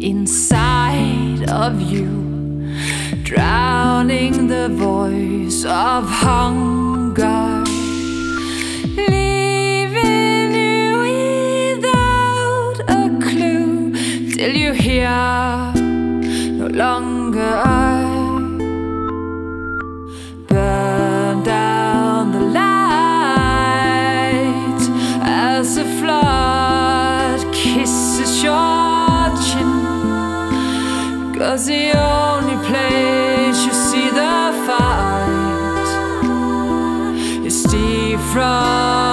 inside of you, drowning the voice of hunger, leaving you without a clue till you hear no longer. Cause the only place you see the fight is deep from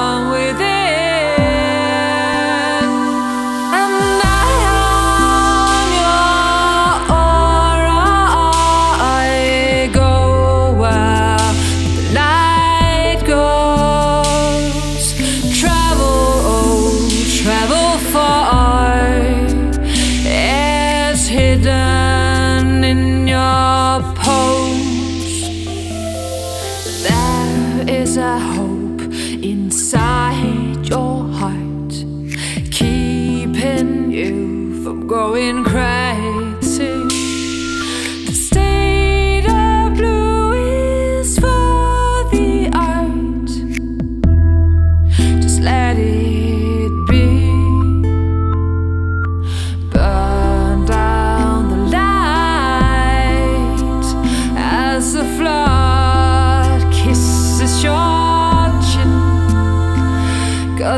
is a hope inside your heart, keeping you from going crazy. The state of blue is for the art. Just let it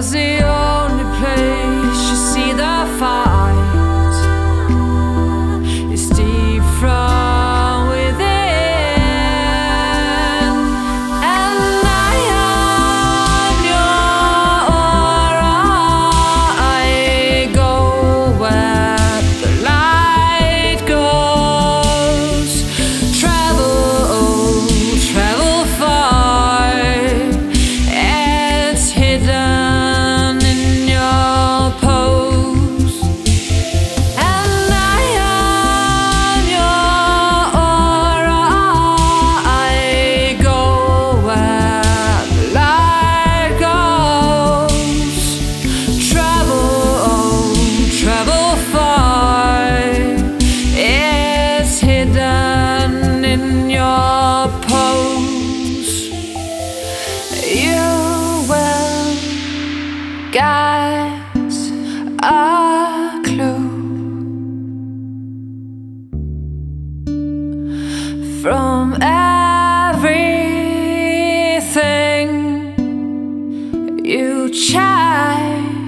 Cause the from everything you chased.